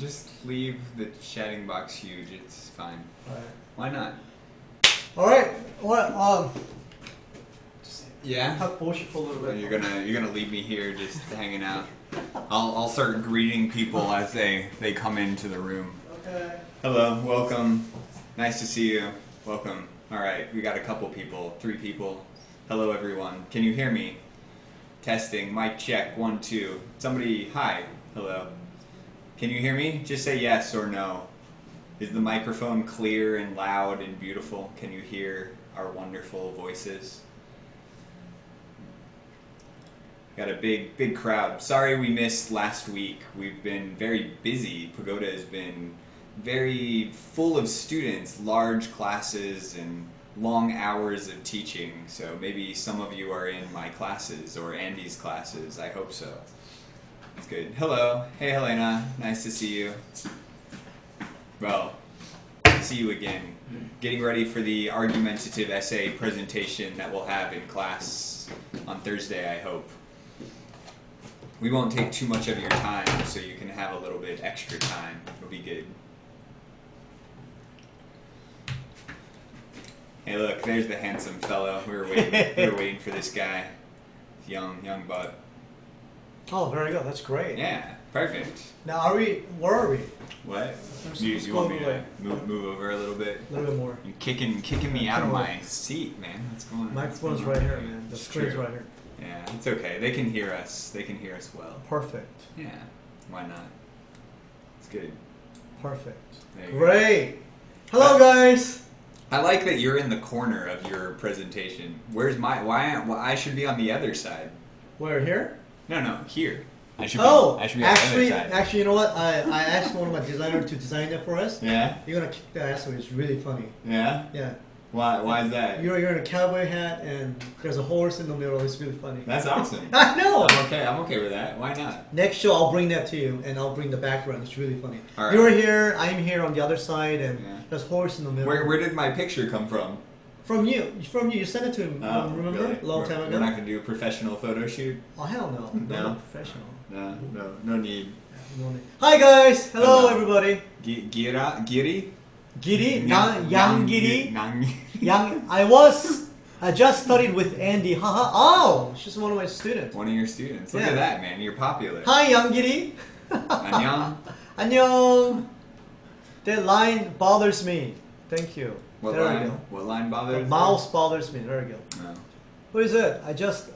just leave the chatting box huge. It's fine. Alright. Why not? Alright, what, um, Yeah. talk bullshit for a little bit. You're gonna you're gonna leave me here just hanging out. I'll I'll start greeting people as they they come into the room. Okay. Hello, welcome. Nice to see you. Welcome. All right, we got a couple people, three people. Hello, everyone. Can you hear me? Testing. Mic check. One, two. Somebody. Hi. Hello. Can you hear me? Just say yes or no. Is the microphone clear and loud and beautiful? Can you hear our wonderful voices? Got a big, big crowd. Sorry we missed last week. We've been very busy. Pagoda has been very full of students, large classes, and long hours of teaching. So maybe some of you are in my classes or Andy's classes. I hope so. That's good. Hello. Hey, Helena. Nice to see you. Well, see you again. Getting ready for the argumentative essay presentation that we'll have in class on Thursday, I hope. We won't take too much of your time, so you can have a little bit extra time. It'll be good. Hey, look, there's the handsome fellow. We were waiting. we were waiting for this guy. Young, young buck. Oh, very good. That's great. Yeah, perfect. Now, are we? Where are we? What? Let's- You, let's you want me to move, move over a little bit? A little bit more. You kicking kicking me out of my seat, man. What's going on? Microphone's right here, man. The screen's right here. Yeah, it's okay. They can hear us. They can hear us well. Perfect. Yeah, why not? It's good. Perfect. You go. Great. Hello, guys. I like that you're in the corner of your presentation. Where's my? Why? why I should be on the other side. We're here. No, no, here. I should. Oh, be, I should be actually, the other side. actually, you know what? I, I asked one of my designers to design that for us. Yeah. You're gonna kick the ass, so it's really funny. Yeah. Yeah. Why? Why is that? You're you're in a cowboy hat and there's a horse in the middle. It's really funny. That's awesome. I know. I'm okay. I'm okay with that. Why not? Next show, I'll bring that to you, and I'll bring the background. It's really funny. All right. You're here. I'm here on the other side, and Yeah. there's horse in the middle. Where Where did my picture come from? From you. From you. You sent it to him. Oh, um, remember? really? A long We're- time We're ago. not gonna do a professional photo shoot. Oh hell no. No? No. Not professional. No, no, no need. No need. Hi guys. Hello Hello. everybody. Gi- Gira, Giri, Giri. Yang Yang Giri. Nang. Yang. I was. I just studied with Andy. Haha. Oh, she's one of my students. One of your students. Look Yeah. at that, man. You're popular. Hi Yang Giri. Annyeong. 안녕. That line bothers me. Thank you. What line? go. What line The bothers? mouse bothers me. There we go. No. Who is it? I just.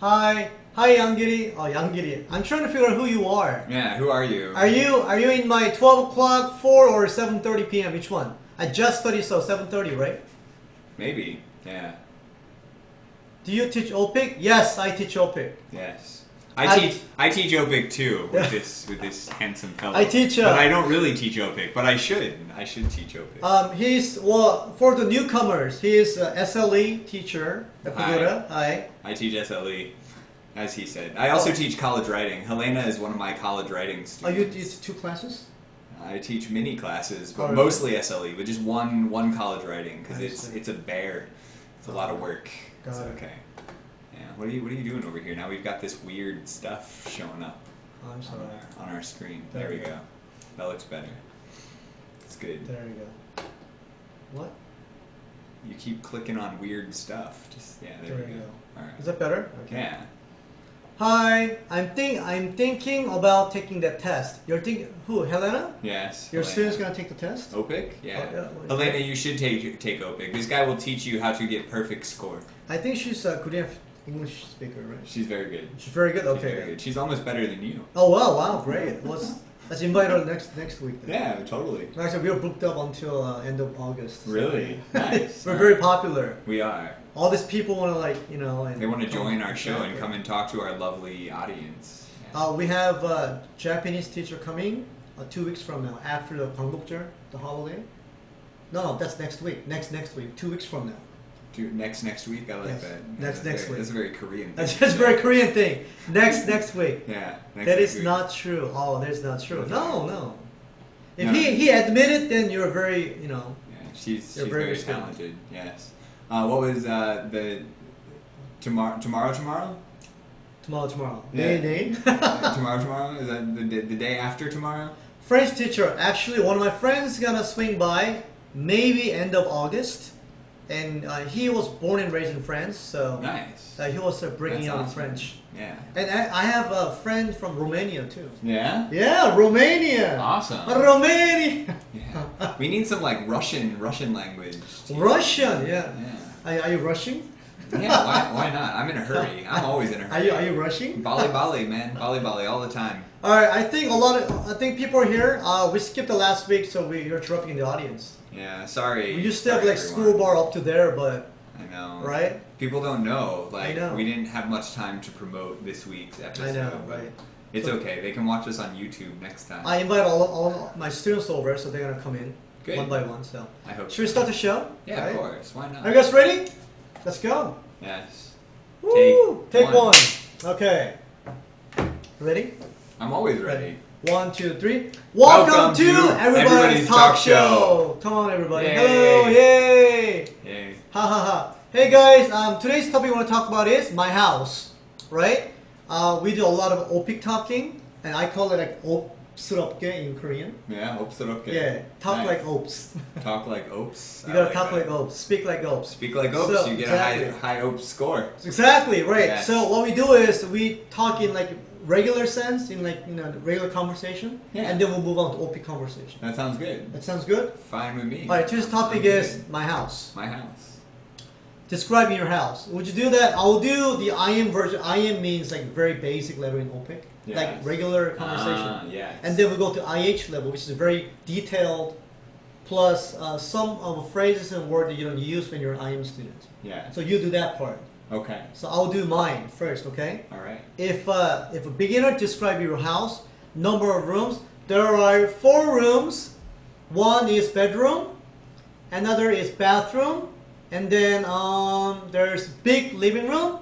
Hi. Hi, Yanggiri. Oh, Yanggiri. I'm trying to figure out who you are. Yeah. Who are you? Are you are you in my 12 o'clock, 4 or 7:30 p.m. Which one? I just studied, so 7:30, right? Maybe. Yeah. Do you teach OPIC? Yes, I teach OPIC. Yes. I, I- teach. I teach OPIC too with this with this handsome fellow. I teach, uh, but I don't really teach OPIC. But I should. I should teach OPIC. Um, he's well for the newcomers. He is a SLE teacher at Hi. Pagoda. Hi. I teach SLE, as he said. I also teach college writing. Helena is one of my college writing Oh, students. you teach two classes? I teach mini classes, but Oh, mostly SLE, but just one one college writing because it's see. it's a bear. It's a lot of work. it's Got it. okay. What are you What are you doing over here? Now we've got this weird stuff showing up Oh, I'm on our, on our screen. There There, we go. go. That looks better. It's good. There we go. What? You keep clicking on weird stuff. Just yeah. There, There we go. go. All right. Is that better? Yeah. Hi, I'm think I'm thinking about taking that test. You're thinking who? Helena? Yes. Your Helena. student's gonna take the test? OPIC? Yeah. Oh, yeah, Helena, you should take take OPIC. This guy will teach you how to get perfect score. I think she's a Korean English speaker, right? She's very good. She's very good. She's Okay. very good. She's almost better than you. Oh wow, wow, great. Let's let's invite her next next week. Then. Yeah, totally. Actually, we're booked up until uh, end of August. so- Really? Nice. we're very popular. We are. All these people want to like you know. And They want to join our show and come and talk to our lovely audience. Yeah. Uh, we have a Japanese teacher coming uh, two weeks from now after the Gwangbokjeol, the holiday. No, no, that's next week. Next next week, two weeks from now. Do next next week. I like Yes. that. Next- That's next very, week. That's a very Korean. That's thing just to very. Korean thing. Next next week. Yeah. Next That next is week. not true. Oh, that's not true. Okay. No, no. If No. he he admitted, then you're very you know. Yeah, she's she's very very, talented. Yes. Uh, what was uh, the tomorrow? Tomorrow? Tomorrow? Tomorrow, tomorrow. Yeah. Day, day. Uh, tomorrow? Tomorrow? Is that the, the the day after tomorrow? French teacher. Actually, one of my friends gonna swing by maybe end of August, and uh, he was born and raised in France, so Nice. uh, he was uh, bringing out awesome. French. Yeah. And I, I have a friend from Romania too. Yeah. Yeah, Romania. Awesome. Romania. Yeah. We need some like Russian Russian language. Russian. Yeah. Yeah. Are, are you rushing? Yeah. Why, why not? I'm in a hurry. I'm always in a hurry. Are you are you rushing? Bali Bali, man. Bali Bali all the time. All right. I think a lot of I think people are here. Uh, we skipped the last week, so we, you're interrupting the audience. Yeah. Sorry. We used to have Sorry, like everyone. school bar up to there, but I know. right? People don't know. Like know. we didn't have much time to promote this week's episode. I know, but right? It's So- okay. They can watch us on YouTube next time. I invite all, all my students over, so they're gonna come in Good. one by one. So I hope. should we start the show? Yeah, Right? of course. Why not? Are you guys ready? Let's go. Yes. Woo! Take Take one. one. Okay. Ready? I'm always ready. One, two, three. Welcome, Welcome to, to Everybody's, Everybody's Talk, show. Show. Come on, everybody. Yay. Hello, yay! Yay. Ha ha ha. Hey guys, um, today's topic we want to talk about is my house, right? Uh, we do a lot of OPIC talking, and I call it like op스럽게 in Korean. Yeah. Oops. Okay. Yeah, talk Nice. like ops. Talk like oops. you I gotta like talk that. like ops, speak like ops. Speak like oops. So, you get exactly. a high high oops score. Exactly right. Yes. So what we do is we talk in like regular sense, in like you know regular conversation, Yeah. and then we'll move on to OP conversation. That sounds good. That sounds good. Fine with me. All right. Today's topic Sounds is good. my house. my house. Describing your house. Would you do that? I'll do the IM version. IM means like very basic level in OPIC, Yes. like regular conversation. Ah, yes. And then we go to IH level, which is very detailed, plus uh, some of the phrases and words that you don't use when you're an IM student. yeah. So you do that part. Okay. So I'll do mine first, okay? All right. If uh, if a beginner describe your house, number of rooms, there are four rooms. One is bedroom, another is bathroom, and then um, there's big living room,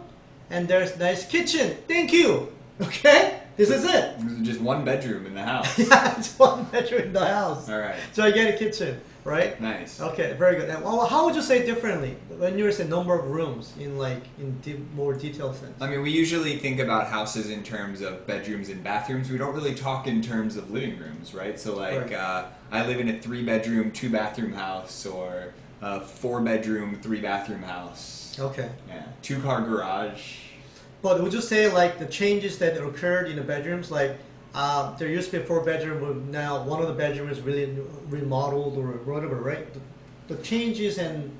and there's nice kitchen. Thank you. Okay, this is it. Just one bedroom in the house. Yeah, it's one bedroom in the house. All right. So I get a kitchen, right? Nice. Okay, very good. And well, how would you say it differently when you say number of rooms in like in de- more detailed sense? I mean, we usually think about houses in terms of bedrooms and bathrooms. We don't really talk in terms of living rooms, right? So, like, Right. uh, I live in a three bedroom, two bathroom house, or a four bedroom, three bathroom house. Okay. Yeah. Two car garage. But would you say like the changes that occurred in the bedrooms, like uh, there used to be a four bedroom, but now one of the bedrooms really remodeled or whatever, right? The, the changes and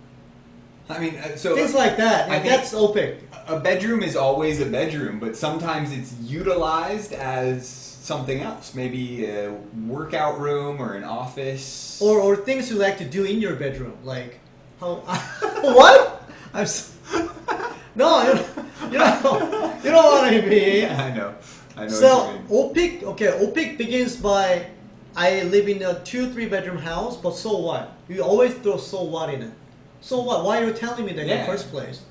I mean, uh, so things like that. I that's OPIC. a bedroom is always a bedroom, but sometimes it's utilized as something else. Maybe a workout room or an office. Or, or things you like to do in your bedroom, like how what? I'm s no, you don't, you don't, you don't want to be. yeah, I know. I know So what you mean. OPIC, okay, OPIC begins by I live in a two three bedroom house, but so what? You always throw so what in it. So what? Why are you telling me that in the first place?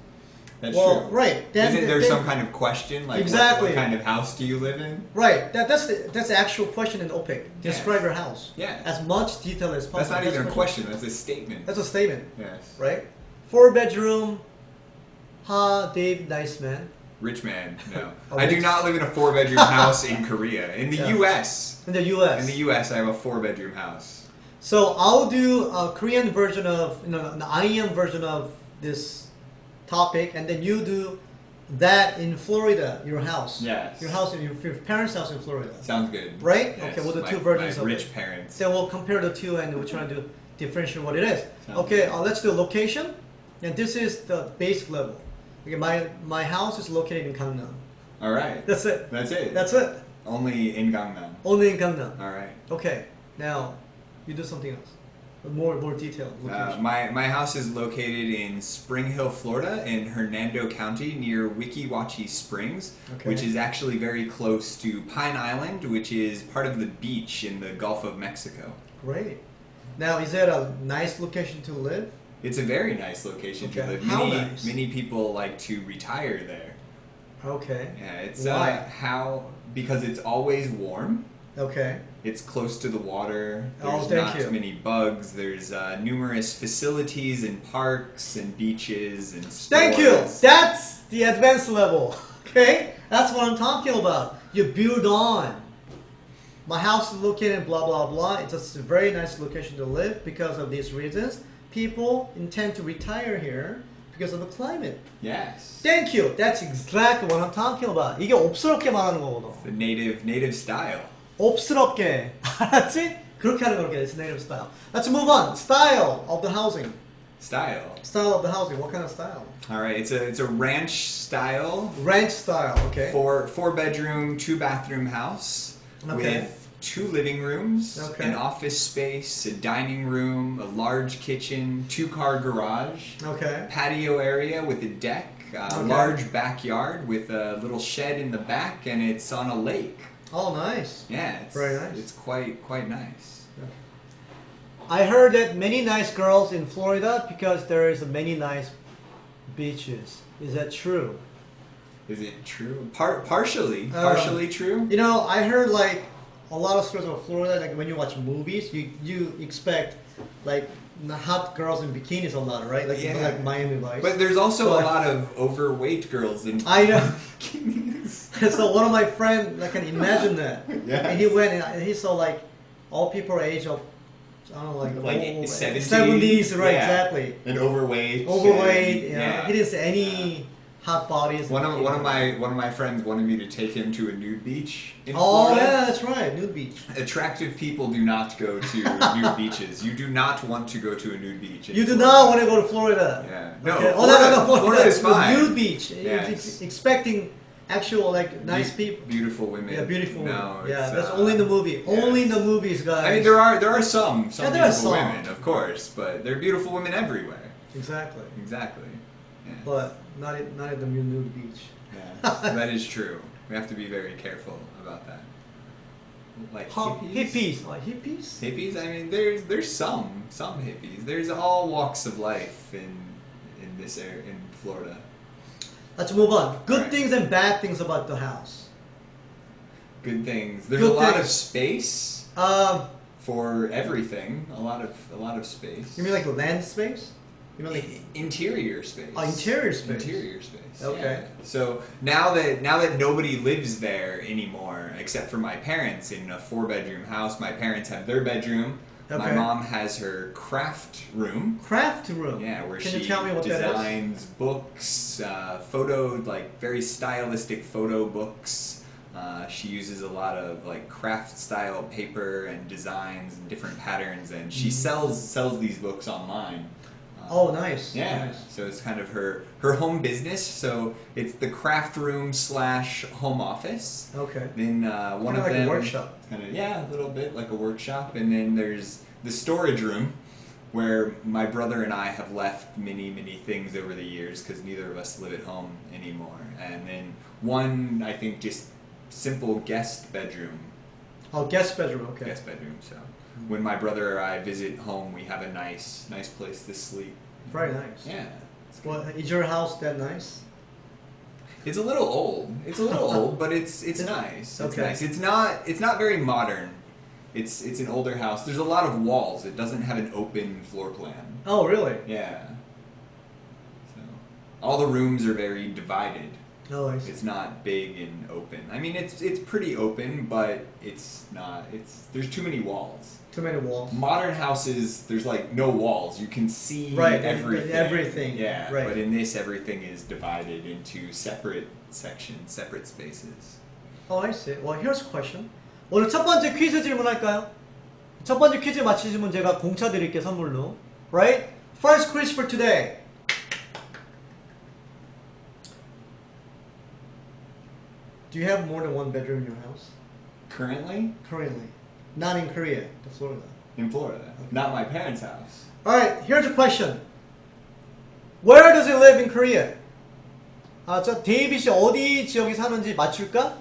That's well, true. right. Then, Isn't there some kind of question like what- Exactly. what, kind of house do you live in? Right. That, that's the, that's the actual question in OPIC. Describe your house. Yeah. As much detail as possible. That's not even a question. That's a statement. That's a statement, yes. right? Four bedroom. Ha, Dave, nice man. Rich man. No. Oh, I do not live in a four bedroom house in Korea. In the Yeah. U.S. In the U.S. In the U.S. I have a four bedroom house. So I'll do a Korean version of, you know, an IM version of this topic, and then you do that in Florida, your house. Yes. Your house, in your, your parents' house in Florida. Sounds good. Right? Yes, Okay, we'll do my- two versions my of rich it. parents. Then we'll compare the two, and we're trying to differentiate what it is. Sounds okay, uh, let's do location, and this is the basic level. Okay, my my house is located in Gangnam. All right. That's it. That's it. That's it. Only in Gangnam. Only in Gangnam. All right. Okay, now you do something else. More more detailed Uh, my, my house is located in Spring Hill, Florida, in Hernando County, near Weeki Wachee Springs, Okay. which is actually very close to Pine Island, which is part of the beach in the Gulf of Mexico. Great. Now, is that a nice location to live? It's a very nice location to live. How Many, nice? many people like to retire there. Okay. Yeah, it's Why? Uh, how because it's always warm. Okay. It's close to the water. Oh, There's thank not you. many bugs. There's uh, numerous facilities and parks and beaches and stores. Thank you. That's the advanced level. Okay? That's what I'm talking about. You build on. my house is located in blah blah blah. It's just a very nice location to live because of these reasons. People intend to retire here because of the climate. Yes. Thank you. That's exactly what I'm talking about. 이게 옵스럽게 말하는 거거든. The native native style. 옵스럽게. 알았지? 그렇게 하는 거게. It's native style. Let's move on. Style of the housing. Style. Style of the housing. What kind of style? All right. It's a it's a ranch style. Ranch style. Okay. Four four bedroom, two bathroom house Okay. with two living rooms, Okay. an office space, a dining room, a large kitchen, two car garage, Okay. patio area with a deck, a Okay. large backyard with a little shed in the back, and it's on a lake. Oh, nice. Yeah, it's, Very nice. It's quite quite nice. I heard that many nice girls in Florida because there is many nice beaches. Is that true? Is it true? Par- partially, Uh, partially true. You know, I heard like a lot of stories about Florida. Like when you watch movies, you you expect like hot girls in bikinis a lot, right? Like Yeah. like Miami Vice. But there's also But- a lot of overweight girls in I know. bikinis. so one of my friends, I can imagine that. Yeah. And he went and he saw like all people age of I don't know, like Like old- 70s? 70s, right? Yeah. Exactly. and overweight. Overweight. and- You know, He didn't see any hot bodies. One of one of my one of my friends wanted me to take him to a nude beach in Oh Florida. yeah, that's right. Nude beach. Attractive people do not go to nude beaches. You do not want to go to a nude beach. You do Florida. not want to go to Florida. Yeah. No, Okay. Oh no, Florida- no, no. Florida, Florida is It's fine. Nude beach. Yes. expecting actual like nice Be- people. beautiful women. Yeah, beautiful. No, yeah, that's uh, only in the movie. Only in the movies, guys. I mean, there are there are some some Yeah, there are beautiful some. women, of course, but there are beautiful women everywhere. exactly, Exactly. Yeah. but not at, not at the nude beach. Yeah, that is true. We have to be very careful about that. Like hippies. hippies, like hippies. Hippies. I mean, there's there's some some hippies. There's all walks of life in in this area in Florida. Let's move on. Good Right. things and bad things about the house. Good things. There's Good a lot of space Um, for everything. A lot of a lot of space. you mean like land space? You mean like interior space? Oh, interior space. Interior space. Okay. yeah. So now that now that nobody lives there anymore, except for my parents in a four bedroom house, my parents have their bedroom. Okay. My mom has her craft room. craft room? Yeah, where Can she you tell me what designs books, uh, photo like very stylistic photo books. Uh, she uses a lot of like craft style paper and designs and different patterns, and she Mhm. sells sells these books online. Oh, nice. yeah, Nice. so it's kind of her her home business. So it's the craft room slash home office. Okay. Then uh, one Kinda of like a them workshop. Kind of yeah, a little bit like a workshop. And then there's the storage room, where my brother and I have left many many things over the years because neither of us live at home anymore. And then one I think just simple guest bedroom. Oh, guest bedroom. Okay. Guest bedroom. So when my brother or I visit home, we have a nice nice place to sleep. Very nice. Yeah. Well, is your house that nice? It's a little old. It's a little old, but it's it's nice. It's Okay. nice. It's not it's not very modern. It's it's an older house. There's a lot of walls. It doesn't have an open floor plan. Oh, really? Yeah. So all the rooms are very divided. Oh, I see. It's not big and open. I mean, it's it's pretty open, but it's not. It's there's too many walls. Too many walls. Modern houses, there's like no walls. You can see Right, everything. everything, Yeah. right. But in this, everything is divided into separate sections, separate spaces. Oh, I see. Well, here's a question. 오늘 첫 번째 퀴즈 질문할까요? 첫 번째 퀴즈 맞히시면 제가 공차 드릴게요, 선물로. Right? First quiz for today. Do you have more than one bedroom in your house? Currently Currently. Not in Korea, to Florida. in Florida, not my parents' house. Alright, here's a question. Where does he live in Korea? 아, 저 데이비 씨 어디 지역에 사는지 맞출까?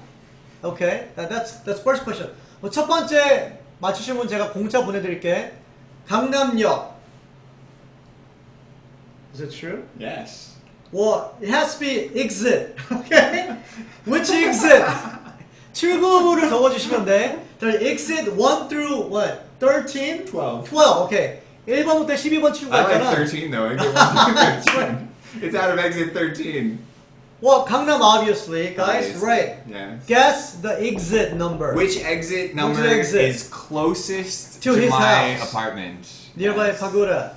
Okay, that, that's that's first question. 뭐 첫 번째 맞추시면 제가 공짜 보내드릴게. 강남역. Is it true? Yes. Well, it has to be exit. Okay? Which exit? 출구를 적어주시면 돼. 자, exit 1 through what? 13? 12. 12. Okay. 1번부터 12번 출구가 I like 있잖아. 13 though. I get one through 13. It's out of exit 13. Well, Gangnam obviously, guys, Nice. right? Yes. Guess the exit number. Which exit number exit? is closest To to, his my house. apartment? nearby Yes. pagoda?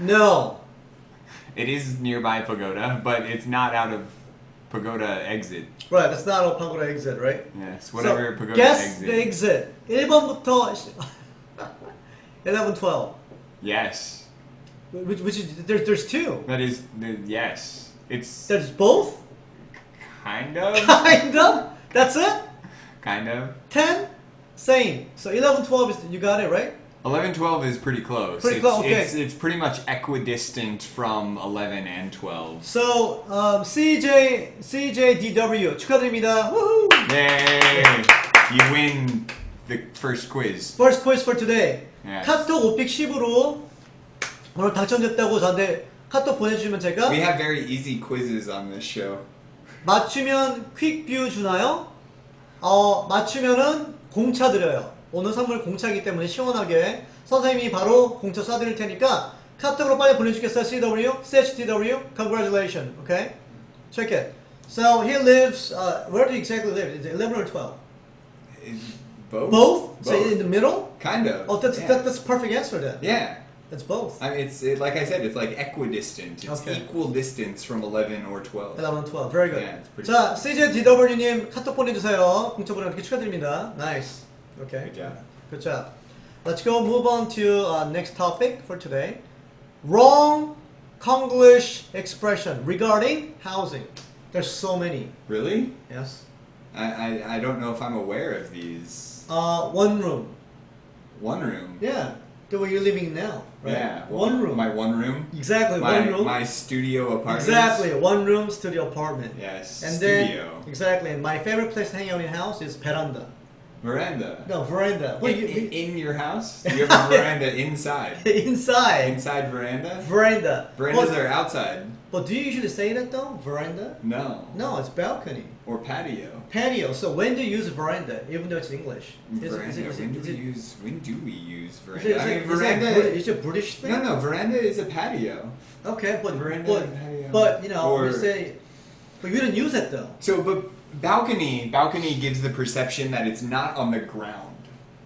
No. It is nearby Pagoda, but it's not out of Pagoda exit. Right, that's not a pagoda exit, right? Yes, whatever so, Pagoda guess exit. the exit. 1번부터 11, 12. Yes, Which, which is, there's, there's two. that is the yes. It's There's both? kind of, Kind of? That's it? kind of. 10? Same. So 11, 12 is, you got it, right? 11, 12 is pretty close. Pretty it's, close, okay. It's, it's pretty much equidistant from 11 and 12. So, um, CJ, CJDW 축하드립니다. Woohoo! Yay! You win the first quiz. First quiz for today. Yes. 카톡 510으로 오늘 당첨됐다고 저한테 카톡 보내주시면 제가 We have very easy quizzes on this show. 맞추면 퀵뷰 주나요? 어, 맞추면은 공차 드려요. 오늘 선물 공차이기 때문에 시원하게 선생님이 바로 공차 쏴드릴 테니까 카톡으로 빨리 보내주겠어요? CW, CHTW, congratulations. Okay? Check it. So he lives, uh, where do you exactly live? Is it 11 or 12? Both? Both? So Both. in the middle? Kind of. Oh, that's, yeah. that, that's a perfect answer then. yeah. It's both. I mean, it's it, like I said, it's like equidistant. It's Okay. equal distance from 11 or 12. 11, 12. Very good. Yeah, it's pretty 자, CJDW님 카톡 보내주세요. 공차 보내주기 축하드립니다. Nice. Okay. Good job. Good job. Let's go move on to uh, next topic for today. Wrong Konglish expression regarding housing. There's so many. Really? Yes. I, I, I don't know if I'm aware of these. Uh, one room. One room. Yeah. The way you're living now. Right? Yeah. well, one room. My one room. exactly. My, one room. my studio apartment. exactly. One room studio apartment. Yes. And studio. then exactly. And my favorite place to hang out in house is veranda. Veranda. No veranda. What in, you, in, in your house? You have a veranda inside. inside. Inside veranda? Veranda. Verandas But- are outside. But do you usually say that though? Veranda? No. No, it's balcony. Or patio. Patio. So when do you use veranda, even though it's English? Veranda. is it- is it- when do we use? When do we use is veranda? it- is I mean, veranda. Is it a British thing? No, no. Veranda is a patio. Okay, but Veranda but, patio. but you know, Or- we say, but you didn't use it though. So, but balcony, balcony gives the perception that it's not on the ground.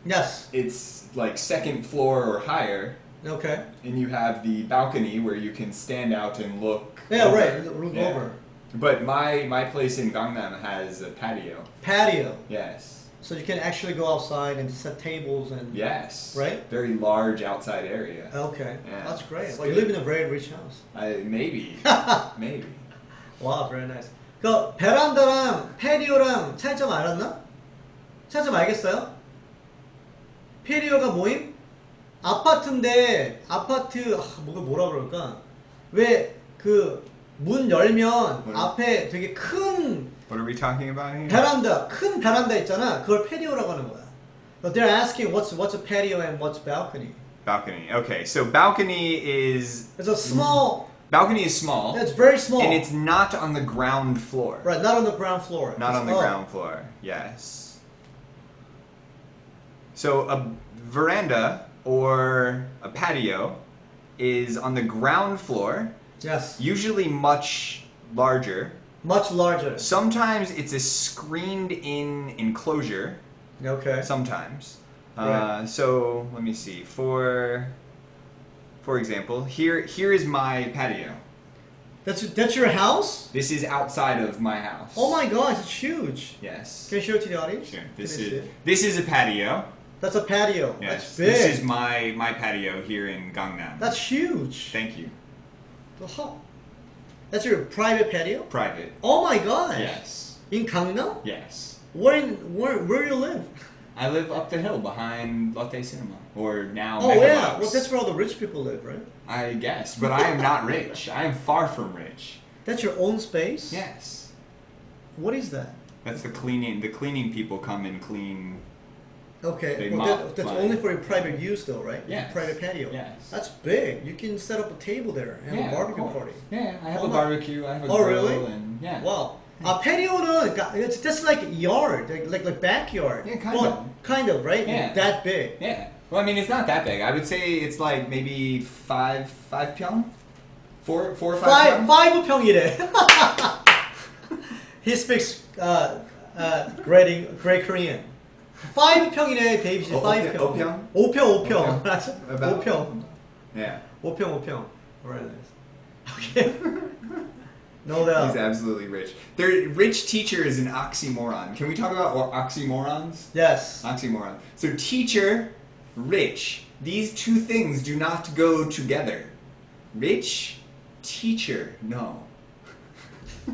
Yes. It's like second floor or higher, Okay. and you have the balcony where you can stand out and look. Yeah, over. right. Look Yeah. over. But my my place in Gangnam has a patio. Patio. Yes. So you can actually go outside and set tables and. Yes. Right? Very large outside area. Okay. Yeah. That's great. Well, you live in a very rich house. I, maybe. maybe. Wow, very nice. 그 베란다랑 페리오랑 차이점 알았나? 차이점 알겠어요? 페리오가 뭐임? 아파트인데 아파트 아, 뭐가 뭐라 그럴까? 왜 그 문 열면 뭐요? 앞에 되게 큰 What are we talking about here? 베란다, 큰 베란다 있잖아. 그걸 페리오라고 하는 거야. But they're asking what's what's a patio and what's balcony. Balcony. Okay, so balcony is It's a small. Balcony is small, It's very small. and it's not on the ground floor. right, not on the ground floor. Not It's on the up. ground floor. Yes. So a veranda or a patio is on the ground floor, Yes, usually much larger. much larger. Sometimes it's a screened in enclosure. Okay. Sometimes. Right. Uh, so let me see. For for example, here here is my patio. That's that's your house? This is outside of my house. Oh my gosh, it's huge. Yes. Can you show it to the audience? Sure. This is this is a patio. That's a patio. Yes. That's big. This is my my patio here in Gangnam. That's huge. Thank you. Huh. That's your private patio? Private. Oh my gosh. Yes. In Gangnam? Yes. Where in where where do you live? I live up the hill behind Lotte Cinema, or now Oh yeah. Well, that's where all the rich people live, right? I guess, but I am not rich. I am far from rich. That's your own space. Yes. What is that? That's the cleaning. The cleaning people come and clean. Okay. They well, mop that, that's only for your private use, though, right? Your Yes. Private patio. Yes. That's big. You can set up a table there and have a barbecue course. party. Yeah, I have a no. barbecue. I have a Oh, grill, really? and yeah. Wow. A patio는 가- it's just like yard, like like, like backyard. Yeah, kind but of. Kind of, right? Yeah. That big. Yeah. Well, I mean, it's not that big. I would say it's like maybe five five pyong, four four or five. Five pyong? five 평이래. He speaks uh, uh, great Eng- great Korean. 5평이네 데이비 씨. 어, 5평. 오평? 5평 5평. 오평? 맞아. About- 5평. Yeah. 5평 5평. Very nice. Okay. no He's doubt. absolutely rich. There, rich teacher is an oxymoron. Can we talk about or- oxymorons? Yes. Oxymoron. So teacher, rich. These two things do not go together. Rich, teacher, no.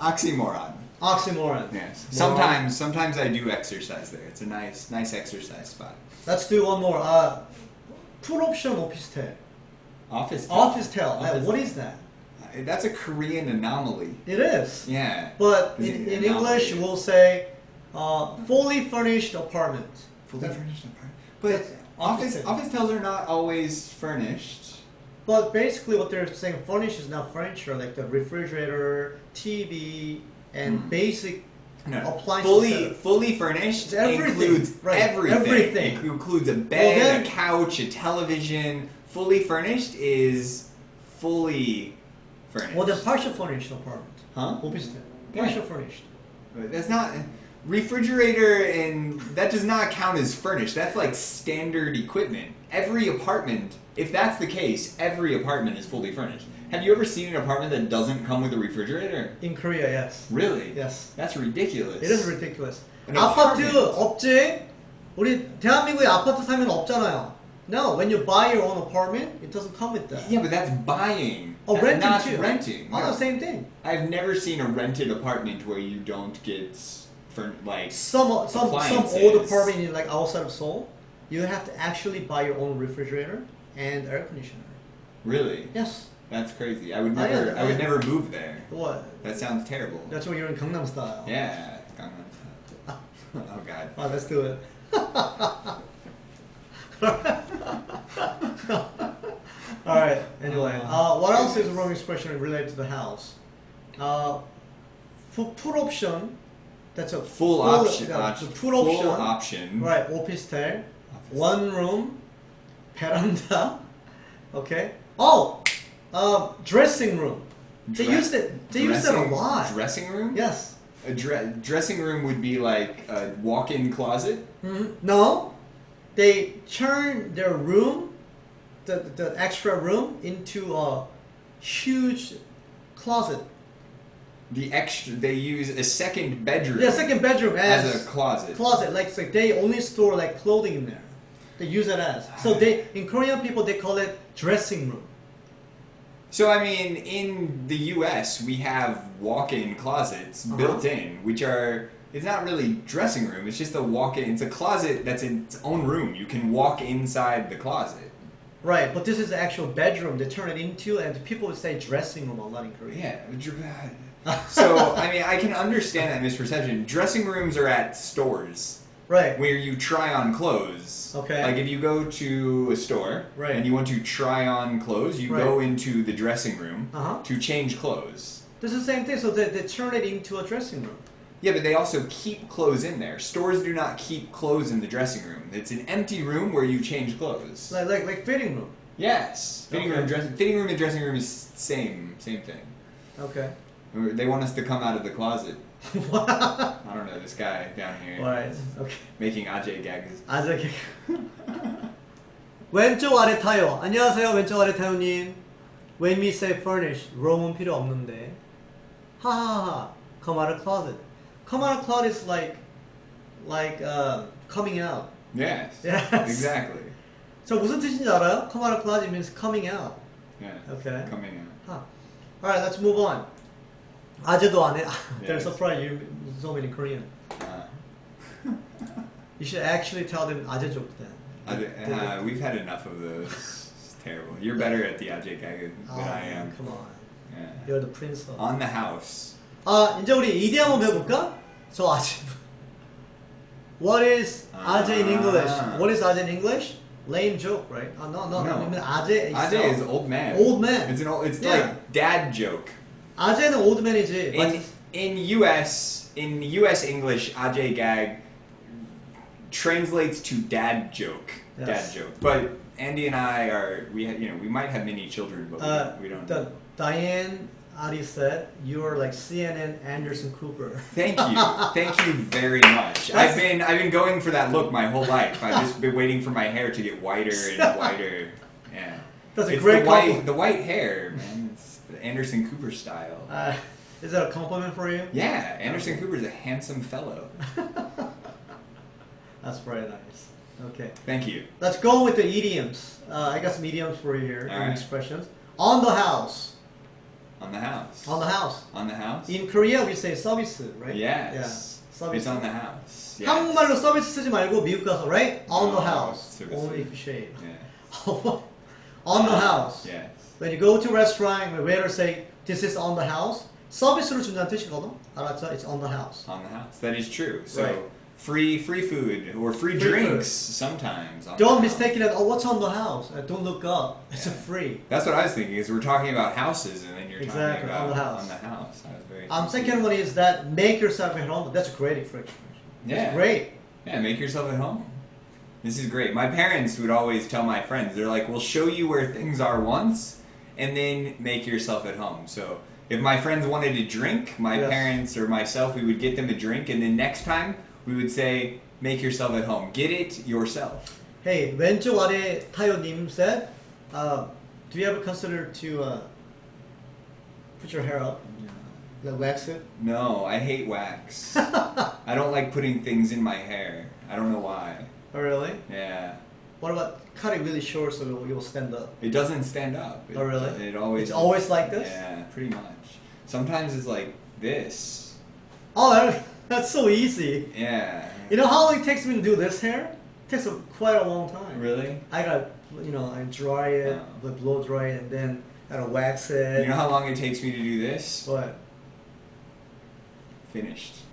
Oxymoron. Oxymoron. Yes. Moron. Sometimes, sometimes I do exercise there. It's a nice, nice exercise spot. Let's do one more. Uh, full option officetel. Office. Officetel. Like, Office- what is that? Uh, That's a Korean anomaly. It is. Yeah. But in, in English, we'll say uh, fully furnished apartment. Fully That- furnished apartment. But office office. tels are not always furnished. But basically, what they're saying furnished is not furniture, like the refrigerator, TV, and Hmm. basic No, appliances. fully setup. fully furnished everything. includes Right, everything. everything. It includes a Well, bed, then- a couch, a television. Fully furnished is fully furnished. Well, the partial furnished apartment. huh? Officetel. Yeah. Partial furnished. That's not refrigerator, and that does not count as furnished. That's like standard equipment. Every apartment, if that's the case, every apartment is fully furnished. Have you ever seen an apartment that doesn't come with a refrigerator? In Korea, yes. Really? Yes. That's ridiculous. It is ridiculous. An 아파트 apartment. 없지? 우리 대한민국에 아파트 사면 없잖아요. No, when you buy your own apartment, it doesn't come with that. Yeah, but that's buying. Oh, That's renting not too. renting. Oh, no. the same thing. I've never seen a rented apartment where you don't get for like. Some some some old apartment in like outside of Seoul, you have to actually buy your own refrigerator and air conditioner. Really? Yes. That's crazy. I would never. know, I would I- never move there. What? That sounds terrible. That's why you're in Gangnam style. Yeah. Gangnam Style. oh God. Oh, let's do it. All right. Anyway, uh, what else is a wrong expression related to the house? Uh, full, full option. That's a Full, option. yeah, option. full option. option. Right. Officetel. One room. Veranda. Okay. Oh, uh, dressing room. They Dre- use it. They use that a lot. Dressing room. Yes. A dre- dressing room would be like a walk-in closet. Mhm. No, they turn their room, the, the extra room, into a huge closet. The extra. They use a second bedroom. Yeah, second bedroom as, as a closet. closet. Like, like they only store like clothing in there. They use it as. So they in Korean people they call it dressing room. So I mean, in the U.S., we have walk-in closets Uh-huh. built in, which are. It's not really dressing room. It's just a walk-in. It's a closet that's in its own room. You can walk inside the closet. Right, but this is the actual bedroom. They turn it into, and people would say dressing room a lot in Korea. Yeah. So I mean, I can understand that misperception. Dressing rooms are at stores Right. where you try on clothes. Okay. Like if you go to a store Right. and you want to try on clothes, you Right. go into the dressing room Uh-huh. to change clothes. This is the same thing. So they, they turn it into a dressing room. Yeah, but they also keep clothes in there. Stores do not keep clothes in the dressing room. It's an empty room where you change clothes. Like like like fitting room. yes, fitting Okay. room, dressing, fitting room, and dressing room is same, same thing. Okay. They want us to come out of the closet. What? I don't know this guy down here Right. Okay. making Ajay gags. 아 저기 왼쪽 아래 타요. 안녕하세요 왼쪽 아래 타요님. When we say furnish, room은 필요 없는데. 하하하. Come out of closet. Come out of closet is like like uh, coming out. Yes. Yes. Exactly. 저 무슨 뜻인지 알아요? Come out of closet means coming out. Yeah. Okay. Coming out. Huh. All right, let's move on. 아재도 안 해. They're Yes. surprised you so many Korean. Uh, You should actually tell them 아재 joke then. Ajay, uh, we've had enough of those. It's terrible. You're better at the Ajay gag than Oh, I am. Come on. Yeah. You're the prince of. On the house. 아 이제 우리 이대 한번 배워볼까? 저 아재. What is 아재 in English? 아. What is 아재 in English? Lame joke, right? Oh, no, no, no. No. I mean 아재 Ajay itself. is old man. Old man. It's an old. It's Yeah. like dad joke. 아재는 old man이지. In in U.S. in U.S. English, Ajay gag translates to dad joke. Yes. Dad joke. But Andy and I are we ha- you know we might have many children, but we, uh, we don't. the Diane Ali said, you are like CNN Anderson Cooper. Thank you, thank you very much. I've been I've been going for that look my whole life. I've just been waiting for my hair to get whiter and whiter. Yeah, That's a it's great the white compliment. the white hair, man. It's the Anderson Cooper style. Uh, is that a compliment for you? Yeah, Anderson Cooper's a handsome fellow. That's very nice. Okay. Thank you. Let's go with the idioms. Uh, I got some idioms for you here, All and right. expressions. On the house. On the house. On the house. On the house. In Korea, we say service, right? Yes. Yeah. Service. It's on the house. Yes. 한국말로 서비스 쓰지 말고 미국 가서, right? On the No, house. service. Only if you shave. Yeah. on the house. Yes. When you go to a restaurant, the waiter say, this is on the house. 서비스로 준다는 뜻이거든. 알았죠? It's on the house. On the house. That is true. So Right. free free food or free, Free drinks sometimes. on the Don't house. mistake it as, oh, what's on the house? Uh, don't look up. It's a Yeah. free. That's what I was thinking. Is we're talking about houses, and then you're Exactly, talking about on the house. On the house. I was very. Um, confused. second one is that make yourself at home. That's a great expression. That's Yeah. great. Yeah, make yourself at home. This is great. My parents would always tell my friends, they're like, "We'll show you where things are once, and then make yourself at home." So if my friends wanted to drink, my Yes. parents or myself, we would get them a drink, and then next time we would say, "Make yourself at home. Get it yourself." Hey, 왼쪽 아래 타요님 said, uh, do you ever consider to uh, put your hair up, like wax it? No, I hate wax. I don't like putting things in my hair. I don't know why. Oh, really? Yeah. What about cut it really short so it will stand up? It doesn't stand up. It, Oh, really? It always. It's always like this? Yeah, pretty much. Sometimes it's like this. Oh, that- that's so easy. Yeah. You know how long it takes me to do this hair? It takes a, quite a long time. Really? I got, you know, I dry it, Oh. blow dry it, and then I gotta wax it. You know how long it takes me to do this? what? Finished.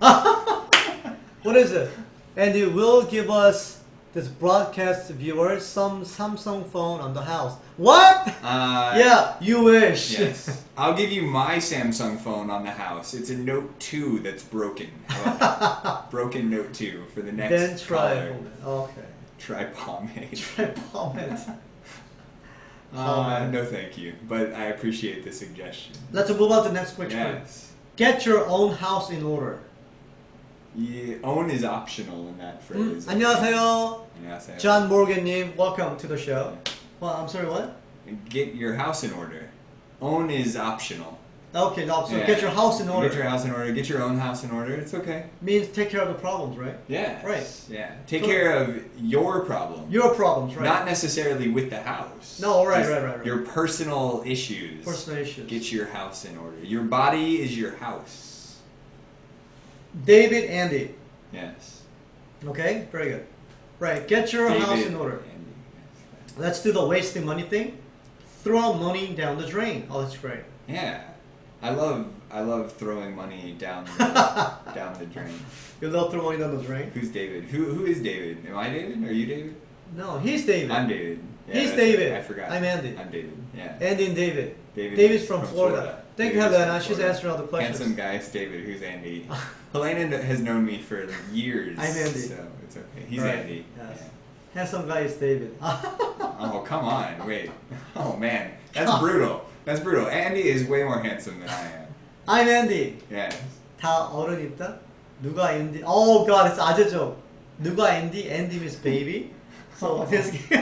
What is it? And you will give us this broadcast viewers some Samsung phone on the house. What? Uh, yeah, you wish. Yes. I'll give you my Samsung phone on the house. It's a Note 2 that's broken. Broken Note 2 for the next then try it. Okay. Try pomade. Try pomade. Uh, no, thank you. But I appreciate the suggestion. Let's move on to the next question. Yes. Get your own house in order. Yeah, own is optional in that 음, phrase. 안녕하세요. 안녕하세요. John Morgan님, welcome to the show. Well, I'm sorry, what? Get your house in order. Own is optional. Okay, no, so Yeah. get your house in order. Get your house in order. Get your own house in order. It's okay. Means take care of the problems, right? Yeah. Right. Yeah. Take So- care of your problem. Your problems, right? Not necessarily with the house. No, right, Just right, right, right. Your personal issues. personal issues. Get your house in order. Your body is your house. David, Andy. Yes. Okay, very good. Right, get your David house in order. Andy. Yes. Let's do the wasting money thing. Throw money down the drain. Oh, that's great. Yeah. I love I love throwing money down the, down the drain. You love throw money down the drain? Who's David? Who who is David? Am I David? Are you David? No, he's David. I'm David. Yeah, He's that's David. right. I forgot. I'm Andy. I'm David. Yeah. Andy and David. David David's is from, from Florida. Florida. Thank you, David is Helena. from She's Florida. answering all the questions. Handsome guy, it's David. Who's Andy? Helena has known me for years. I'm Andy. So it's okay. He's Right, Andy. yes. Yeah. Handsome guy is David. Oh come on, wait. Oh man, that's brutal. That's brutal. Andy is way more handsome than I am. I'm Andy. Yes. 다 어른 있다? 누가 앤디? Oh god, it's 아재죠. 누가 앤디? Andy means baby. So this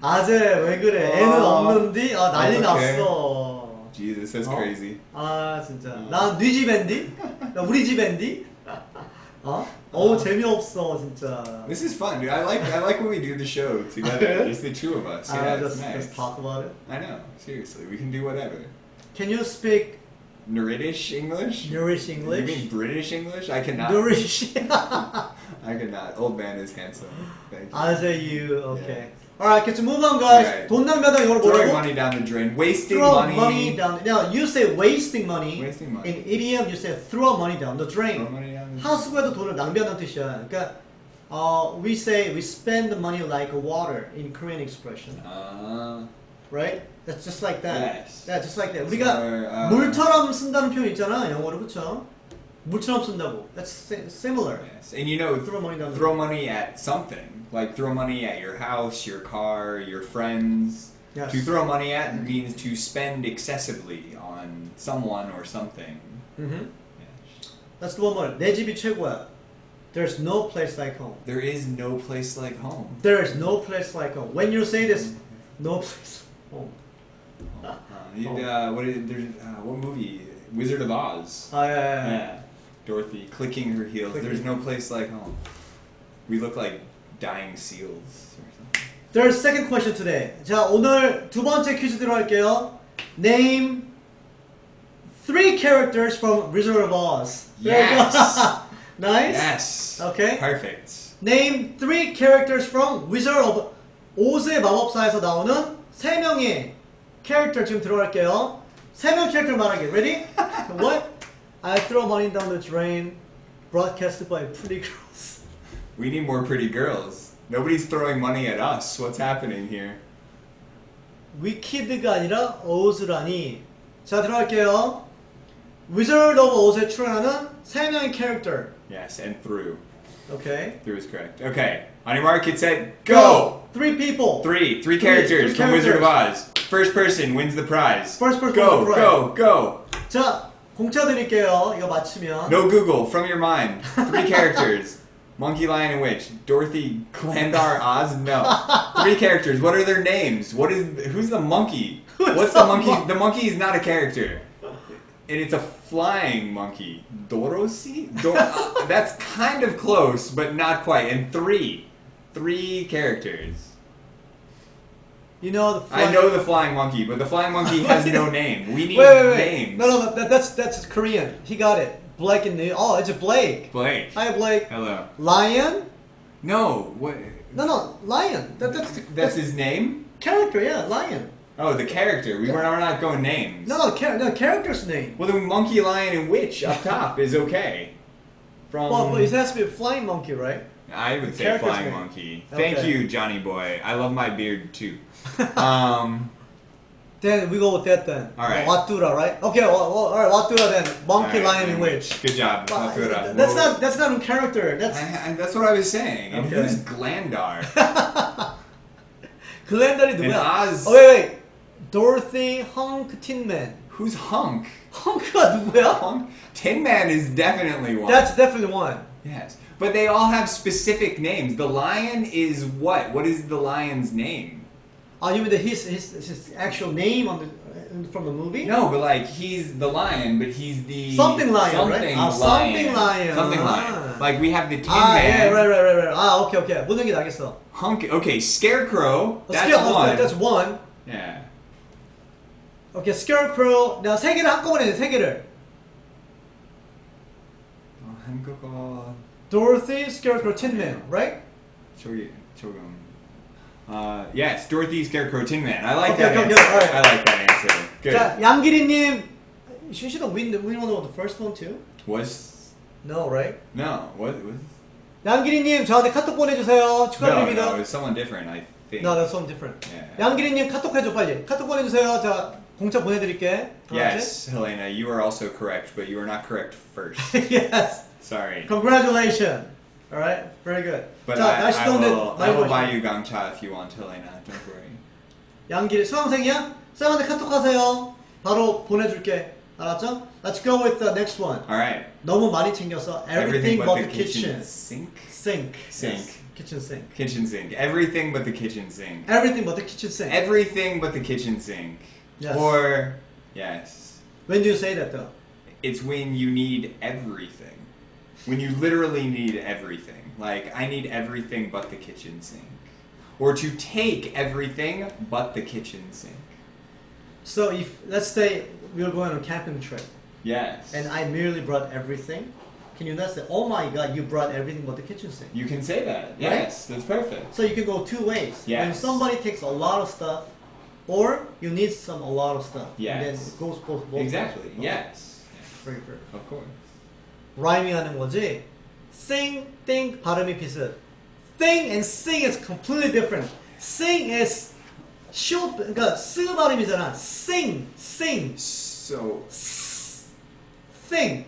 아재 왜 그래? 애는 어. 없는디? 아 난리 어떡해. 났어. Jesus, that's 어? crazy. 아 진짜. 어. 난네집 앤디? 나 우리 집 앤디? 어? 어우 재미없어 진짜. This is fun, dude. I like I like when we do the show together. Just the two of us. 아, Yeah, just, it's nice. just talk about it. I know. Seriously, we can do whatever. Can you speak British English? Nourish You English? mean British English? I cannot. Nourish. I cannot. Old man is handsome. Thank you. I say you. Okay. Alright, let's move on, guys. Right. 돈 낭비하다 이걸 Throwing 뭐라고? money down the drain, wasting throw money. money. down. Now you say wasting money. Wasting money. In idiom, you say throw money down the drain. Throw money down the drain. 하수구에도 돈을 낭비하는 뜻이야. 그러니까 uh, we say we spend the money like water in Korean expression, Uh, right? That's just like that. Yes. Yeah, just like that. So, 우리가 uh, 물처럼 쓴다는 표현 있잖아, 영어로 그렇 죠? 물처럼 쓴다고. That's si- similar. yes. And you know, Throw money down the throw money at something. Like throw money at your house, your car, your friends. Yes. To throw money at means to spend excessively on someone or something. Mhm. Yeah. That's the one more. 내 집이 최고야. There's no place like home. There is no place like home. There is no place like home. When you say this, no place like home. Uh, you- uh, what is there's uh, what movie? Wizard of Oz. 아, 예, 예. Yeah. Dorothy clicking her heels. Clicking. There's no place like home. We look like dying seals or something. There's second question today. 자, 오늘 두 번째 퀴즈 들어갈게요. Name three characters from Wizard of Oz. There you go. Yes. nice. Yes. Okay. Perfect. Name three characters from Wizard of 오즈의 마법사에서 나오는 세 명의 캐릭터 지금 들어갈게요. 세 명 캐릭터 말하기. Ready? What? I throw money down the drain. Broadcasted by pretty girls. We need more pretty girls. Nobody's throwing money at us. What's happening here? 위키드가 아니라 오즈라니. 자 들어갈게요. Wizard of Oz에 출연하는 세 명의 캐릭터. Yes, and through. Okay. Through is correct. Okay. On your mark, it said go. Three people. Three. Three Three- characters three from Wizard of characters. Oz. First person wins the prize. First person Go, wins the go, go. 자 공짜 드릴게요. 이거 맞히면. No Google, from your mind. Three characters. Monkey, Lion, and Witch. Dorothy, Glandar, Oz. No. Three characters. What are their names? What is? Who's the monkey? Who's What's the the monkey? mon- the monkey is not a character. And it's a flying monkey. Dorosi? Dor- uh, that's kind of close, but not quite. And three. Three characters. You know the. I know the flying monkey, but the flying monkey has no name. We need Wait, wait, wait. names. No, no, that, that's that's Korean. He got it. Blake in the. Oh, it's a Blake. Blake. Hi, Blake. Hello. Lion? No, what? No, no, Lion. That, that's the, That's his name? character. Yeah, Lion. Oh, the character. We were, we're not going names. No, no, char- no character's name. Well, the monkey, lion, and witch up top is okay. From Well, but it has to be a flying monkey, right? I would the say flying name. monkey. Thank Okay. you, Johnny boy. I love my beard too um, Then we go with that then. All right. Watura, right? Okay, well, well, all right, Watura then. Monkey, alright, lion, and anyway. witch. Good job. But Matura. that's Whoa. not that's not a character. That's I, I, that's what I was saying. And Okay. who's Glandar? 글렌달이 and 누구야? Oz. Oh wait, wait. Dorothy Hunk Tinman. Who's Hunk? 헝크가 누구야? Hunk? Tin Man is definitely one. That's definitely one. yes, but they all have specific names. The lion is what? What is the lion's name? Oh, you mean the, his, his his actual name on the uh, from the movie? No, but like he's the lion, but he's the Something lion, right? something Ah, something lion. Something Ah. lion. Like we have the Tin 아, Man. yeah, right, right, right, right. 아, 오케이, 오케이. 무슨 얘기인지 알겠어. Hunk. Okay, Scarecrow. 어, That's Scare- 어, one. That's one. Yeah. 오케이, Scarecrow. 내가 세 개를 한꺼번에 해, 세 개를. 어, 한국어 Dorothy, Scarecrow, Tin Man, right? 저기 조금. Uh, yes, Dorothy, Scarecrow, Tin Man. I like Okay, that okay, okay, answer. alright. I like that answer. Good. 자, 양기리님. She should have win the, win one of the first one too. Was No, right? no. What was? 양기리님 저한테 카톡 보내주세요. No, 축하드립니다. no, it was someone different. I think. No, that's something different. Yeah. 양기리님 카톡 해줘 빨리. 카톡 보내주세요. 자, 공짜 보내드릴게. Yes, Helena, you are also correct, but you are not correct first. alright? yes. Sorry. Congratulations. All right. Very good. But 자, I, 날씨 I 더운데 will, I 많이 will 보시죠. buy you gangcha if you want, Helena. Don't worry. 양기리 수강생이야? 쌤한테 카톡 하세요. 바로 보내줄게. 알았죠? Let's go with the next one. All right. 너무 많이 챙겨서 everything, but, the kitchen. sink. Sink. Sink. Yes. Kitchen sink. Kitchen sink. Everything but the kitchen sink. Everything but the kitchen sink. Everything but the kitchen sink. Yes. Or yes, when do you say that though? it's when you need everything. When you literally need everything. Like I need everything but the kitchen sink. Or to take everything but the kitchen sink. So if let's say we were going on a camping trip Yes. and I merely brought everything, can you not say, "Oh my God, you brought everything but the kitchen sink"? you can say that. Yes, that's perfect. So you can go two ways. Yes. When Yes. somebody takes a lot of stuff, or you need some a lot of stuff. And then Yes. it goes both both. Exactly. ways. Yes. Very good. Of course. 라이밍 하는 거지. Sing, think 발음이 비슷. Think and sing is completely different. Sing is 쇼 그러니까 쓰 발음이잖아. Sing, sing, So think,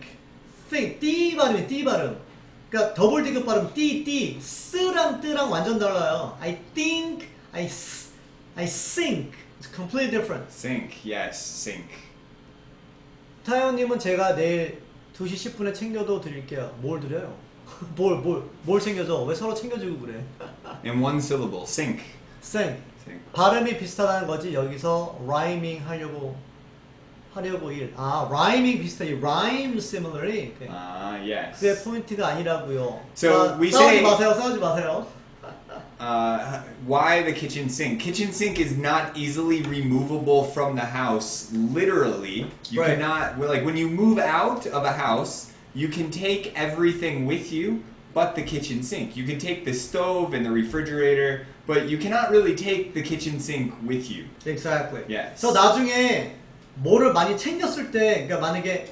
think. 띠 발음이 띠 발음. 그러니까 더블 디귿 발음 띠 띠. 쓰랑 뜨랑 완전 달라요. I think, I s- I think. It's completely different. Sink. Yes, sink. 타연님은 제가 내일 2시 10분에 챙겨도 드릴게요. 뭘 드려요? 뭘, 뭘, 뭘 챙겨줘? 왜 서로 챙겨주고 그래? In one syllable. Sink. 쌩. Sink. 발음이 비슷하다는 거지 여기서 라이밍 하려고 하려고 일. 아, 라이밍 비슷해. rhyme similarly. Ah, yes. 그게 포인트가 아니라고요. So 아, we 싸우지 say- 마세요. 싸우지 마세요. Uh, why the kitchen sink? Kitchen sink is not easily removable from the house. Literally, you Right. cannot. well, Like when you move out of a house, you can take everything with you, but the kitchen sink. You can take the stove and the refrigerator, but you cannot really take the kitchen sink with you. Exactly. Yes. 그래서 나중에 뭐를 많이 챙겼을 때, 그러니까 만약에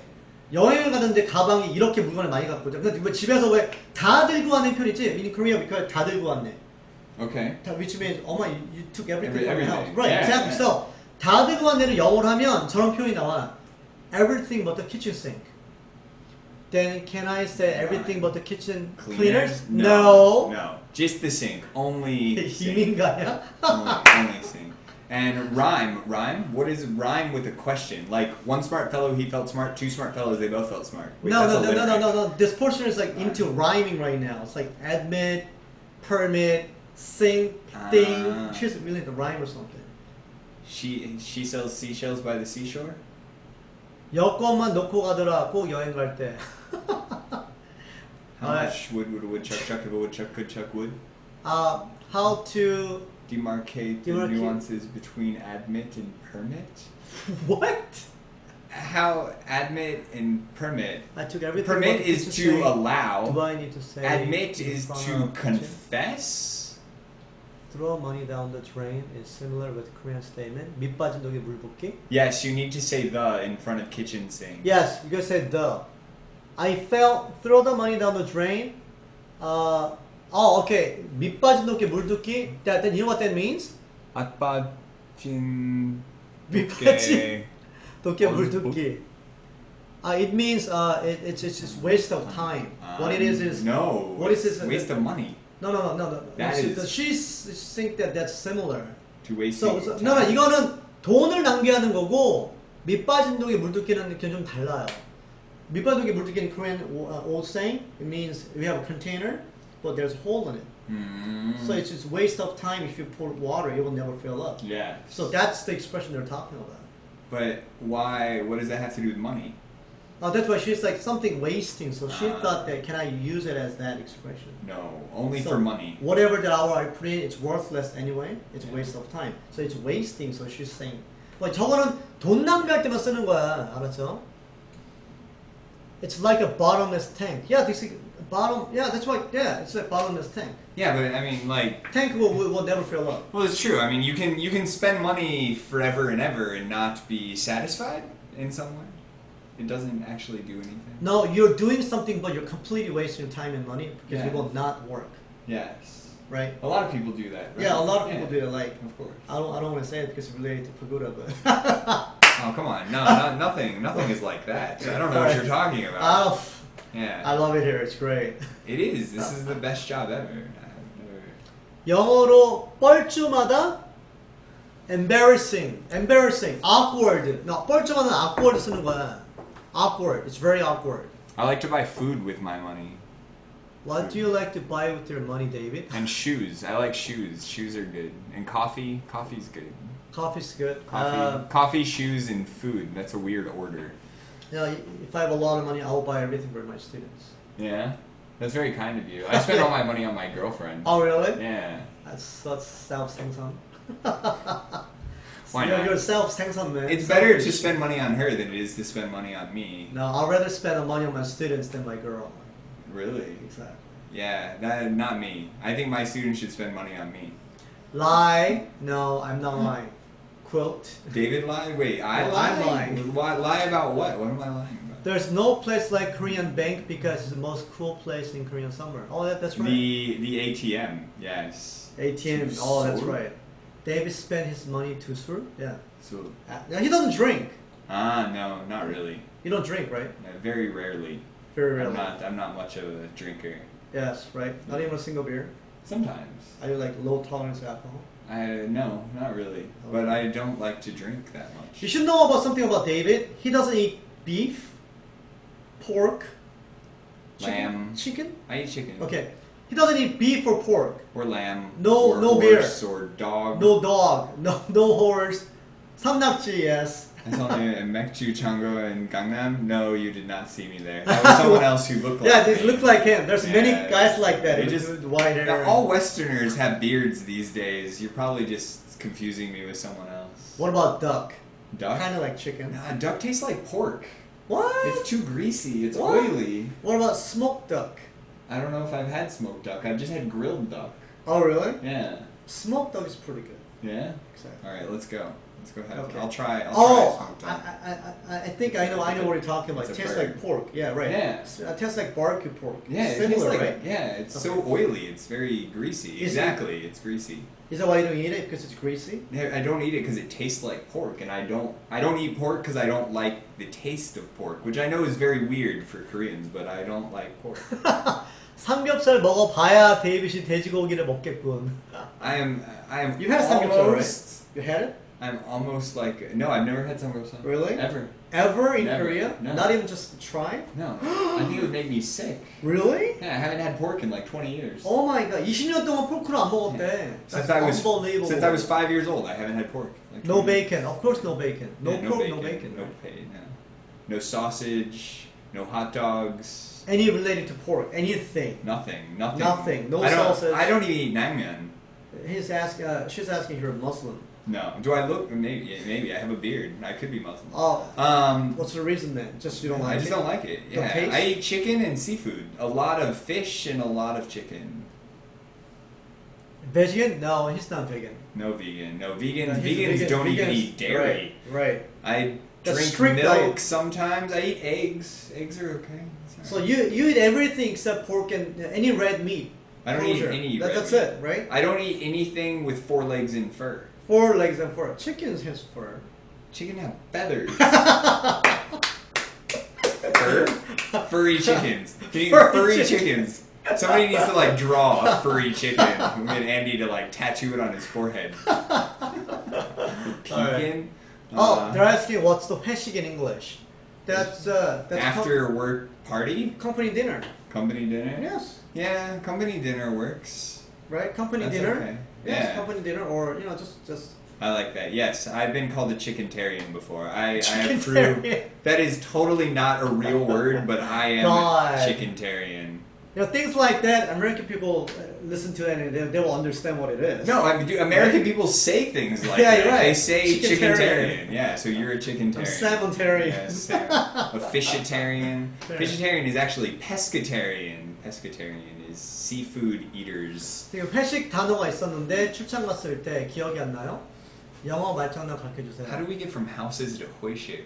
여행을 가는데 가방에 이렇게 물건을 많이 갖고 오죠. 근데 왜 집에서 왜 다 들고 가는 편이지? In Korea, because 다 들고 왔네. Okay. 다- which means, oh my, you took everything Every- from the house. everything. Right, Yeah, exactly. yeah. So, 다 들고 왔네를 영어로 하면 저런 표현이 나와. Everything but the kitchen sink. Then can I say everything but the kitchen cleaners? No. No. Just the sink. Only sink. 이민가야? only, only sing. And rhyme, rhyme. What is rhyme with a question? Like one smart fellow, he felt smart. Two smart fellows, they both felt smart. Wait, no, that's no, a no, no, no, limerick. no, no. This portion is like into rhyming right now. It's like admit, permit, sing, thing. Ah. She's really the rhyme or something. She she sells seashells by the seashore. 여권만 놓고 가더라. 꼭 여행 갈 때. How Alright. much wood would a woodchuck chuck if a woodchuck could chuck wood? Uh, how to Demarcate the Demarcate- nuances between admit and permit. what? How admit and permit. I took everything. Permit but is it's to saying, allow. Do I need to say? Admit in is front to of kitchen? confess. Throw money down the drain is similar with Korean statement. 밑 빠진 독에 물 붓기. Yes, you need to say the in front of kitchen sink. Yes, you can say the. I fell. Throw the money down the drain. Uh, oh, okay. 밑 빠진 독에 물 붓기. That, then you know what that means? 앞빠진 밑빠진 독에 물 어, 붓기. Uh, it means uh, it, it's, it's just waste of time. what it is is Um, no. what is it's this- Waste of money no no no no no. That So is- the- she s- think that that's similar. to waste. So, so no, no, 이거는 돈을 낭비하는 거고 밑 빠진 독에 물 붓기는 그게 좀 달라요. 밑 빠진 독에 물 붓기는 Korean uh, old saying. It means we have a container, but there's a hole in it. Mm. So it's just waste of time. If you pour water, it will never fill up. yeah. So that's the expression they're talking about. But why? What does that have to do with money? Uh, that's why she's like something wasting. So she Ah. thought that can I use it as that expression? No, only So for money. Whatever the hour I put in, it's worthless anyway. It's a waste of time. So it's wasting. So she's saying, 뭐 저거는 돈 낭비할 때만 쓰는 거야. 알았죠? It's like a bottomless tank. Yeah, this is bottom. Yeah, that's why. Yeah, it's a bottomless tank. Yeah, but I mean, like, Tank will, will, will never fill up. well, it's true. I mean, you can you can spend money forever and ever and not be satisfied in some way. It doesn't actually do anything. No, you're doing something, but you're completely wasting your time and money because Yeah. it will not work. Yes. Right? A lot of people do that. Right? Yeah, a lot of people Yeah, do it. Like, Of course. I don't, I don't want to say it because it's related to pagoda, but. Oh come on, no, no nothing, nothing is like that. I don't know what you're talking about. Ah, f- yeah, I love it here. It's great. it is. This is the best job ever. I've never. 영어로 뻘쭘하다 embarrassing, embarrassing, awkward. No, 뻘쭘하다는 awkward 쓰는 거야. Awkward. It's very awkward. I like to buy food with my money What do you like to buy with your money, David? and shoes. I like shoes. Shoes are good, and coffee. Coffee's good. Coffee's good. Coffee, Uh, coffee, shoes, and food. That's a weird order. you know, if I have a lot of money, I'll buy everything for my students. Yeah, that's very kind of you. I spend all my money on my girlfriend. Oh, really? Yeah. That's that's self-생선. Why you're, not? you're self-생선, man. It's better to spend money on her than it is to spend money on me. No, I'd rather spend the money on my students than my girl. Really? Exactly. Yeah, that not me. I think my students should spend money on me. Lie? No, I'm not hmm. lying. Quilt. David lied. Wait, I Well, lied. I'm lying. Why, lie about what? What am I lying about? There's no place like Korean Bank because it's the most cool place in Korean summer. Oh, that, that's right. The the ATM. Yes. ATM. Oh, that's right. David spent his money to Seoul. Yeah. So Uh, he doesn't drink. ah no, not really. You don't drink, right? Very rarely. Very rarely. I'm not. I'm not much of a drinker. Yes, right. Not even a single beer. Sometimes. Are you like low tolerance alcohol? I no, not really. But I don't like to drink that much. You should know about something about David. He doesn't eat beef, pork, chicken. Lamb. Chicken? I eat chicken. Okay. He doesn't eat beef or pork. Or lamb. No, or no horse, beer. Or dog. No dog. No, no horse. Samnapchi, yes. And Mekju Chango and Gangnam. No, you did not see me there. That was someone else who looked like. Yeah, this looks like him. There's yeah, many guys like that. They just white hair. All Westerners have beards these days. You're probably just confusing me with someone else. What about duck? Duck. Kind of like chicken. Nah, duck tastes like pork. What? It's too greasy. It's what? oily. What about smoked duck? I don't know if I've had smoked duck. I've just had grilled duck. Oh, really? Yeah. Smoked duck is pretty good. Yeah. Exactly. All right, let's go. Let's go ahead. Okay. I'll try. I'll Oh, try smoked I, duck. I, I, I think I know. I know what you're talking about. It tastes bird. like pork. Yeah, right. Yeah. It tastes like barbecue pork. yeah, it similar, like right? yeah. It's so oily. It's very greasy. Is it- exactly. It's greasy. Is that why you don't eat it? Because it's greasy. I don't eat it because it tastes like pork, and I don't. I don't eat pork because I don't like the taste of pork, which I know is very weird for Koreans, but I don't like pork. 삼겹살 먹어봐야 데이빗이 돼지고기를 먹겠군. I am. I am. You had samgyeopsal, right? almost, You had it? I'm almost like no. I've never had samgyeopsal. Really? Ever? Ever in Never. Korea? No. Not even just try? No. I think it would make me sick. Really? Yeah, I haven't had pork in like 20 years. Oh my god, 20년 동안 포크를 안 먹었대. Since That's I was unbelievable. since I was five years old, I haven't had pork. Like No 20 bacon, of course no bacon. No Yeah, pork, no bacon. No pay. No. No sausage. No hot dogs. Any related to pork, anything. Nothing. Nothing. Nothing. No I don't. I don't even eat naengmyeon. He's asking. Uh, she's asking if you're a Muslim. No. Do I look? Maybe. yeah, Maybe I have a beard. I could be Muslim. Oh, Um. what's the reason then? Just you don't like it? I just it? don't like it. Yeah. I eat chicken and seafood. A lot of fish and a lot of chicken. Vegan? No, he's not vegan. No vegan. No vegan. No, vegans vegan- don't even eat dairy. Right. right. I That's drink strict milk diet. sometimes. I eat eggs. Eggs are okay. It's So you you eat everything except pork and uh, any red meat. I don't eat any. That, red that's meat. it, right? I don't eat anything with four legs and fur. Four legs and fur. Chickens has fur. Chicken have feathers. Fur? Furry chickens. Furry furry chicken. chickens. Somebody needs to like draw a furry chicken. We get Andy to like tattoo it on his forehead. Pekin. Oh, Uh, they're asking what's the 회식 in English. That's uh, that's after work party, company dinner. company dinner. Yes, Yeah, company dinner works. right. Company That's dinner. okay. Yes, Yeah. company dinner, or you know, just just I like that. Yes, I've been called a chickentarian before. I, I approve. That is totally not a real word, but I am God. chickentarian you know things like that. American people uh, listen to it and they, they will understand what it is. No, I mean, do American Right? people say things like Yeah, that. you're right. They say Chickentarian. chickentarian. Yeah, so you're a I'm chickentarian. salmontarian. Yes, a fishitarian. Fair. Fishitarian is actually pescatarian. Pescatarian is seafood eaters. 지금 회식 단어가 있었는데 출장 갔을 때 기억이 안 나요? 영어 말장난 가르쳐 주세요. How do we get from houses to huishik?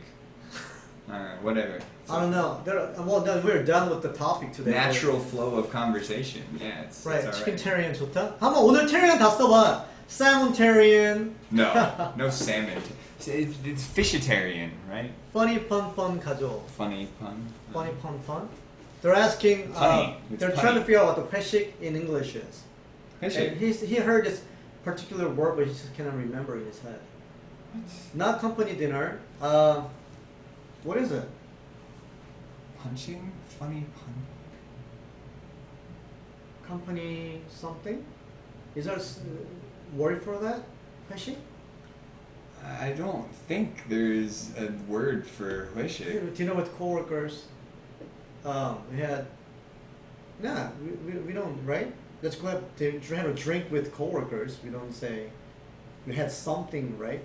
Alright, whatever. I don't know. There, well, then we're done with the topic today. Natural flow of conversation. Yeah, it's, Right, it's chicken alright. terrian 좋다. 한번 오늘 terrian 다 써봐. salmon terrian, No, no salmon. It's, it's fishitarian, right? funny fun fun 가족. Funny pun. Funny fun fun. They're asking. Uh, Punny. It's they're punny. trying to figure out what the 회식 in English is. And Huishik. he's, he heard this particular word, but he just cannot remember in his head. Not company dinner. Uh, what is it? Punching? Funny pun. Company something? Is there a word for that? 회식? I don't think there's a word for huishik. Do you know with coworkers? Um, we had. Nah, we, we, we don't, right? Let's go have to have a drink with coworkers. We don't say we had something, right?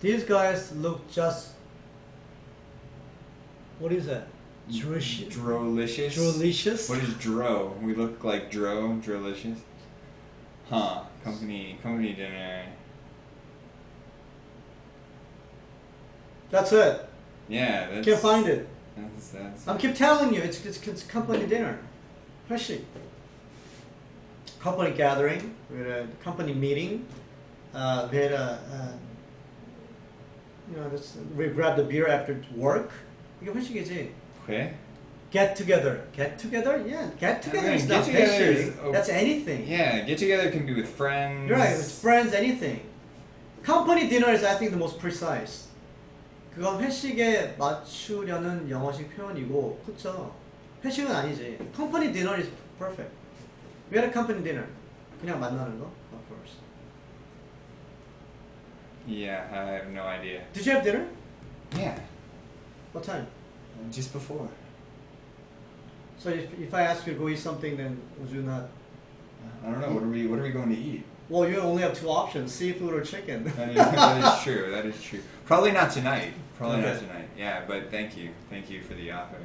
These guys look just. What is that? Drush- Drolicious. Drolicious? What is dro? We look like dro. Drolicious. Huh. Company. Company dinner. That's it. Yeah. That's, Can't find it. That's, that's, I'm keep telling you, it's, it's, it's company dinner. 회식. Company gathering, we had a company meeting, uh, we had a, uh, you know, this, we grabbed a beer after work. 이게 회식이지. 회? get together. Get together? Yeah, get together mean, is get not together picture. is- oh. That's anything. Yeah, get together can be with friends. You're right, with friends, anything. Company dinner is I think the most precise. 그건 회식에 맞추려는 영어식 표현이고, 그쵸? 회식은 아니지. Company dinner is perfect. We had a company dinner. 그냥 만나는 거, of course. Yeah, I have no idea. Did you have dinner? Yeah, What time? just before. So if, if I ask you to go eat something, then would you not? I don't know. What are we? What are we going to eat? Well, you only have two options: seafood or chicken. That is, that is true. That is true. Probably not tonight. Probably not Okay. tonight. Yeah, but thank you. Thank you for the offer.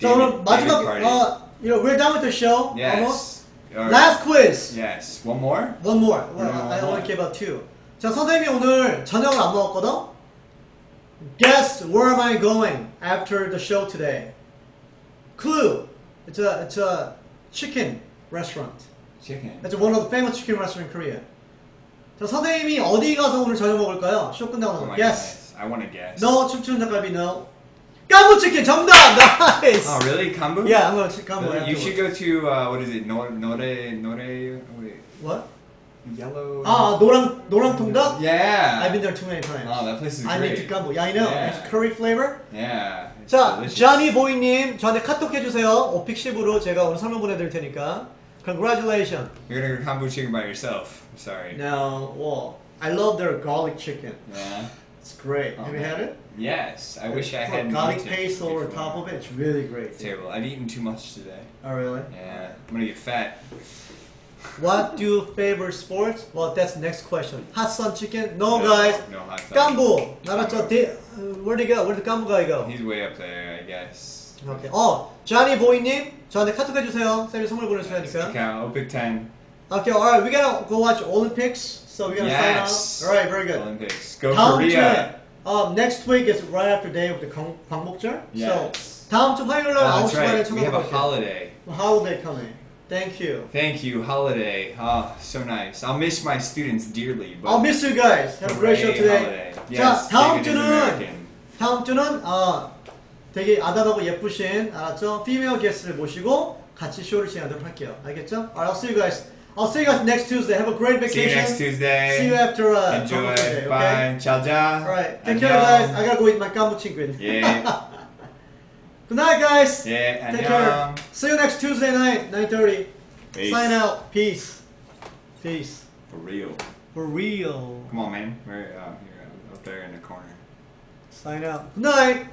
자 오늘 David- 마지막 David Carty. 어, you know, we're done with the show. Almost. yes. Or- Last quiz. Yes. One more. One more. Well, One I more. only gave out two. 자 선생님이 오늘 저녁을 안 먹었거든. Guess where am I going after the show today? Clue. It's a it's a chicken restaurant. Chicken. It's one of the famous chicken restaurants in Korea. 자 선생님이 어디 가서 오늘 저녁 먹을까요? 쇼 끝나고 Oh 나서. my Guess. goodness. I want to guess. No 춤추는 닭갈비 no. 깐부 치킨 정답. Nice. Oh really? Kambu? Yeah, I'm ch- 깐부. Uh, you should go to uh, what is it? Nore Nore Nore wait, What? yellow. 아 노랑 노랑 통닭. Yeah. I've been there too many times. Oh, that place is I need great. to 깐부. Yeah, I know. Yeah. It's curry flavor. Yeah. It's 자, delicious. 자니 보이님 저한테 카톡 해주세요. 오픽십으로 제가 오늘 설명 보내드릴 테니까. Congratulations. You're gonna go kambu chicken by yourself. I'm sorry. Now, well, I love their garlic chicken. Yeah. It's great. Have you Okay. had it? Yes. I wish I Put had garlic eaten paste over before. top of it. It's really great. It's terrible. I've eaten too much today. Oh, really? Yeah. I'm gonna get fat. What do you favor sports? Well, that's the next question. Hot sun chicken? No, No, guys. No hot sauce. 깐부. 알았죠? 디- uh, Where'd he go? Where'd the 깐부 guy go? He's way up there, I guess. 오케이. 어, 자니 보이님 저한테 카톡 해주세요. 쌤이 선물 보내주시니까. Okay, Big Ten. Okay, alright. We gotta go watch Olympics. So we're gonna Yes. sign out. Alright, very good. Olympics. Go 다음 Korea. 주에 uh, next week is right after day of the 광, 광복절. Yes. So 다음 주 화요일 날 Oh, 9시 that's 반에 right. We have a 찾아볼게요. holiday. holiday coming. Thank you. Thank you, holiday. Oh, so nice. I'll miss my students dearly. But I'll miss you guys. Have a great show today. Holiday. Yes, 자, 다음 David 주는. 다음 주는 어, 되게 아담하고 예쁘신 알았죠? 피메어 게스트를 모시고 같이 쇼를 진행하도록 할게요. 알겠죠? Alright, I'll see you guys. I'll see you guys next Tuesday. Have a great See you vacation. next Tuesday. See you after uh, Enjoy. 광복절 Day, okay? Bye. Ciao, ciao. Alright, take care, guys. I gotta go eat my kambuchingrin. Yeah. Good night, guys. Yeah. Take 안녕. care. See you next Tuesday night, 9:30. Peace. Sign out. Peace. Peace. For real. For real. Come on, man. We're uh, here, up there in the corner. Sign out. Good night.